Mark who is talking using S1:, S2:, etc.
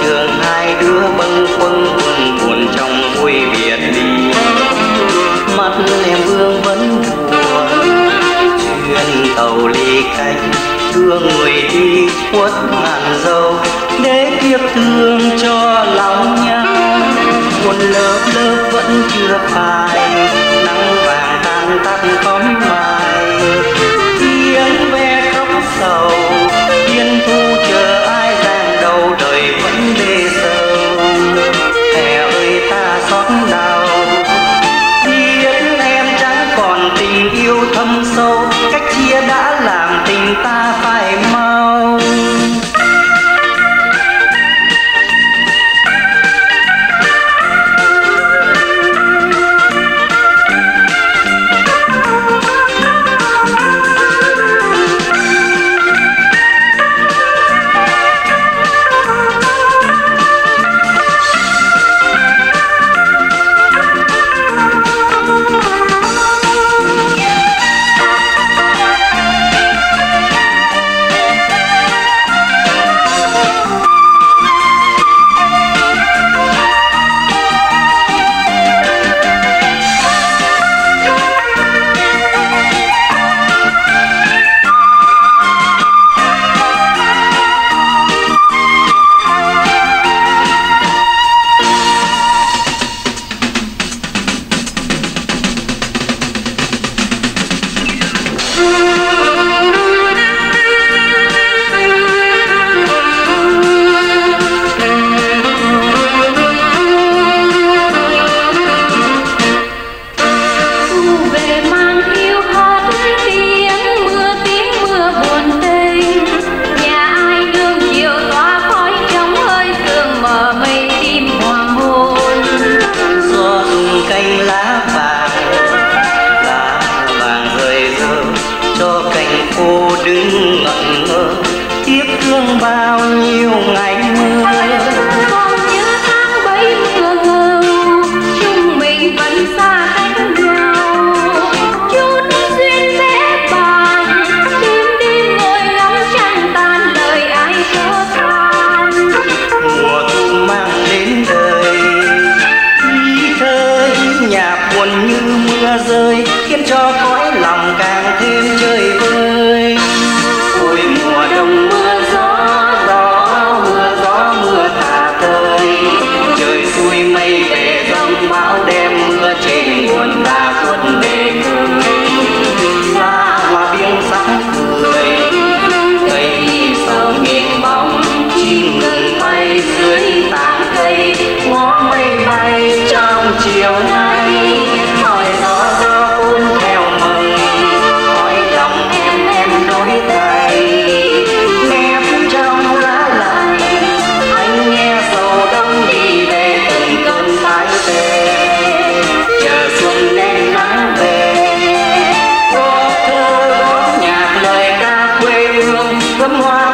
S1: trường hai đứa bâng khuâng buồn trong vui biệt ly, mắt em vương vẫn buồn chuyến tàu ly cách thương người đi khuất ngàn dâu để tiếc thương cho lòng nhau. Buồn lớp lớp vẫn chưa phai nắng vàng tan tắt khóm mai. ẩn kiếp thương bao nhiêu ngày mưa. donne-moi